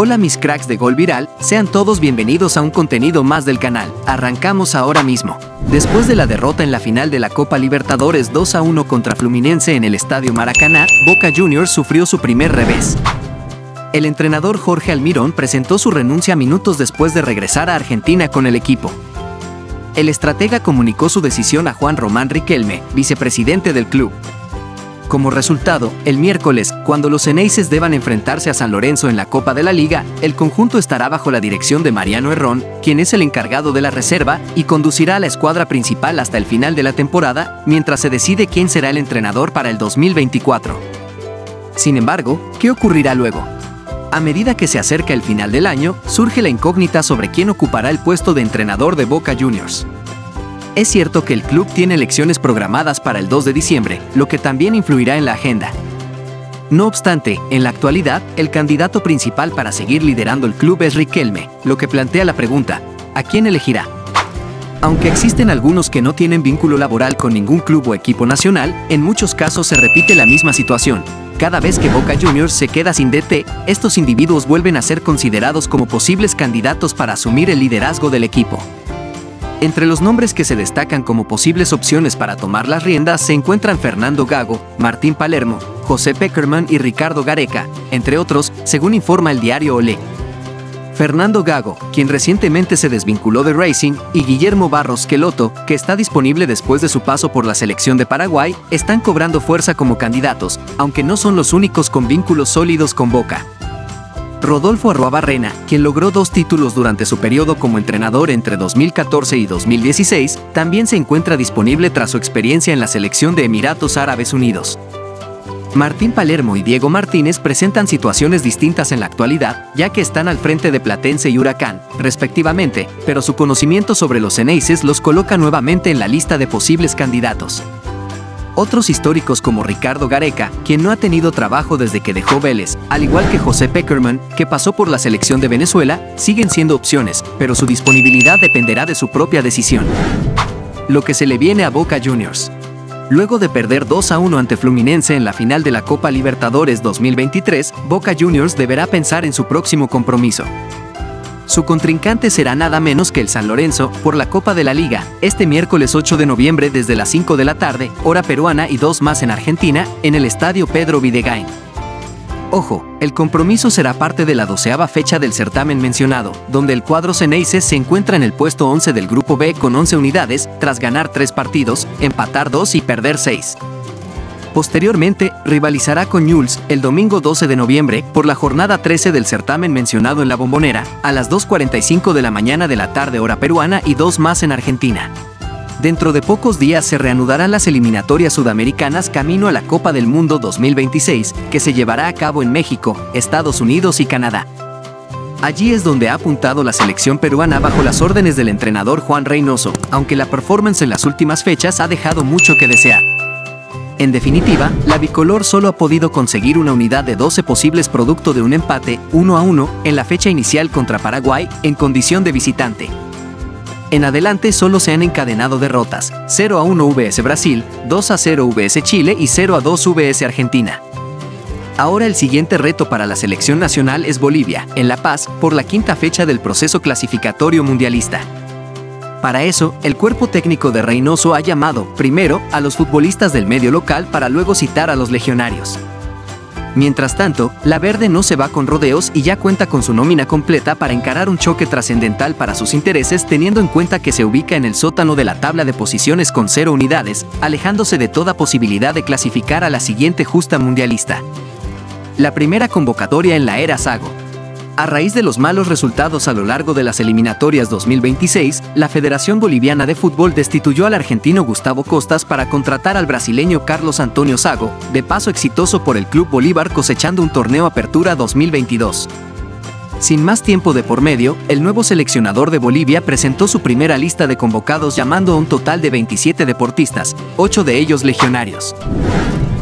Hola mis cracks de Gol Viral, sean todos bienvenidos a un contenido más del canal. Arrancamos ahora mismo. Después de la derrota en la final de la Copa Libertadores 2 a 1 contra Fluminense en el Estadio Maracaná, Boca Juniors sufrió su primer revés. El entrenador Jorge Almirón presentó su renuncia minutos después de regresar a Argentina con el equipo. El estratega comunicó su decisión a Juan Román Riquelme, vicepresidente del club. Como resultado, el miércoles, cuando los Eneises deban enfrentarse a San Lorenzo en la Copa de la Liga, el conjunto estará bajo la dirección de Mariano Herrón, quien es el encargado de la reserva, y conducirá a la escuadra principal hasta el final de la temporada, mientras se decide quién será el entrenador para el 2024. Sin embargo, ¿qué ocurrirá luego? A medida que se acerca el final del año, surge la incógnita sobre quién ocupará el puesto de entrenador de Boca Juniors. Es cierto que el club tiene elecciones programadas para el 2 de diciembre, lo que también influirá en la agenda. No obstante, en la actualidad, el candidato principal para seguir liderando el club es Riquelme, lo que plantea la pregunta, ¿a quién elegirá? Aunque existen algunos que no tienen vínculo laboral con ningún club o equipo nacional, en muchos casos se repite la misma situación. Cada vez que Boca Juniors se queda sin DT, estos individuos vuelven a ser considerados como posibles candidatos para asumir el liderazgo del equipo. Entre los nombres que se destacan como posibles opciones para tomar las riendas se encuentran Fernando Gago, Martín Palermo, José Peckerman y Ricardo Gareca, entre otros, según informa el diario Olé. Fernando Gago, quien recientemente se desvinculó de Racing, y Guillermo Barros Queloto, que está disponible después de su paso por la selección de Paraguay, están cobrando fuerza como candidatos, aunque no son los únicos con vínculos sólidos con Boca. Rodolfo Arruabarrena, quien logró dos títulos durante su periodo como entrenador entre 2014 y 2016, también se encuentra disponible tras su experiencia en la selección de Emiratos Árabes Unidos. Martín Palermo y Diego Martínez presentan situaciones distintas en la actualidad, ya que están al frente de Platense y Huracán, respectivamente, pero su conocimiento sobre los Eneises los coloca nuevamente en la lista de posibles candidatos. Otros históricos como Ricardo Gareca, quien no ha tenido trabajo desde que dejó Vélez, al igual que José Peckerman, que pasó por la selección de Venezuela, siguen siendo opciones, pero su disponibilidad dependerá de su propia decisión. Lo que se le viene a Boca Juniors. Luego de perder 2 a 1 ante Fluminense en la final de la Copa Libertadores 2023, Boca Juniors deberá pensar en su próximo compromiso. Su contrincante será nada menos que el San Lorenzo por la Copa de la Liga, este miércoles 8 de noviembre desde las 5 de la tarde, hora peruana y dos más en Argentina, en el Estadio Pedro Videgain. Ojo, el compromiso será parte de la doceava fecha del certamen mencionado, donde el cuadro Ceneices se encuentra en el puesto 11 del Grupo B con 11 unidades, tras ganar 3 partidos, empatar 2 y perder 6. Posteriormente, rivalizará con Newell's el domingo 12 de noviembre por la jornada 13 del certamen mencionado en la bombonera, a las 2.45 de la mañana de la tarde hora peruana y dos más en Argentina. Dentro de pocos días se reanudarán las eliminatorias sudamericanas camino a la Copa del Mundo 2026, que se llevará a cabo en México, Estados Unidos y Canadá. Allí es donde ha apuntado la selección peruana bajo las órdenes del entrenador Juan Reynoso, aunque la performance en las últimas fechas ha dejado mucho que desear. En definitiva, la bicolor solo ha podido conseguir una unidad de 12 posibles producto de un empate 1 a 1 en la fecha inicial contra Paraguay en condición de visitante. En adelante solo se han encadenado derrotas, 0 a 1 VS Brasil, 2 a 0 VS Chile y 0 a 2 VS Argentina. Ahora el siguiente reto para la selección nacional es Bolivia, en La Paz, por la quinta fecha del proceso clasificatorio mundialista. Para eso, el cuerpo técnico de Reynoso ha llamado, primero, a los futbolistas del medio local para luego citar a los legionarios. Mientras tanto, la Verde no se va con rodeos y ya cuenta con su nómina completa para encarar un choque trascendental para sus intereses teniendo en cuenta que se ubica en el sótano de la tabla de posiciones con cero unidades, alejándose de toda posibilidad de clasificar a la siguiente justa mundialista. La primera convocatoria en la era Sago, a raíz de los malos resultados a lo largo de las eliminatorias 2026, la Federación Boliviana de Fútbol destituyó al argentino Gustavo Costas para contratar al brasileño Carlos Antonio Sago, de paso exitoso por el Club Bolívar cosechando un torneo Apertura 2022. Sin más tiempo de por medio, el nuevo seleccionador de Bolivia presentó su primera lista de convocados llamando a un total de 27 deportistas, 8 de ellos legionarios.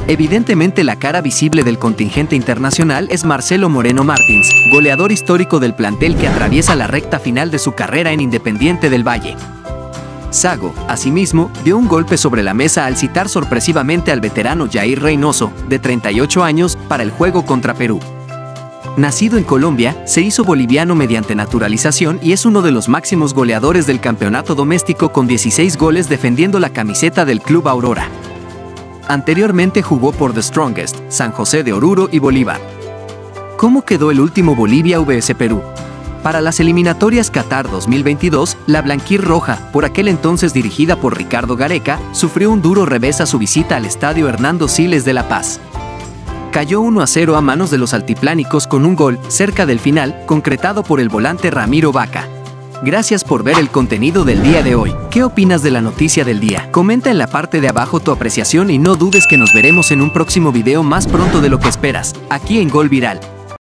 Evidentemente la cara visible del contingente internacional es Marcelo Moreno Martins, goleador histórico del plantel que atraviesa la recta final de su carrera en Independiente del Valle. Sago, asimismo, dio un golpe sobre la mesa al citar sorpresivamente al veterano Jair Reynoso, de 38 años, para el juego contra Perú. Nacido en Colombia, se hizo boliviano mediante naturalización y es uno de los máximos goleadores del campeonato doméstico con 16 goles defendiendo la camiseta del Club Aurora. Anteriormente jugó por The Strongest, San José de Oruro y Bolívar. ¿Cómo quedó el último Bolivia vs Perú? Para las eliminatorias Qatar 2022, la Blanquir-Roja, por aquel entonces dirigida por Ricardo Gareca, sufrió un duro revés a su visita al estadio Hernando Siles de La Paz. Cayó 1 a 0 a manos de los altiplánicos con un gol, cerca del final, concretado por el volante Ramiro Vaca. Gracias por ver el contenido del día de hoy. ¿Qué opinas de la noticia del día? Comenta en la parte de abajo tu apreciación y no dudes que nos veremos en un próximo video más pronto de lo que esperas, aquí en Gol Viral.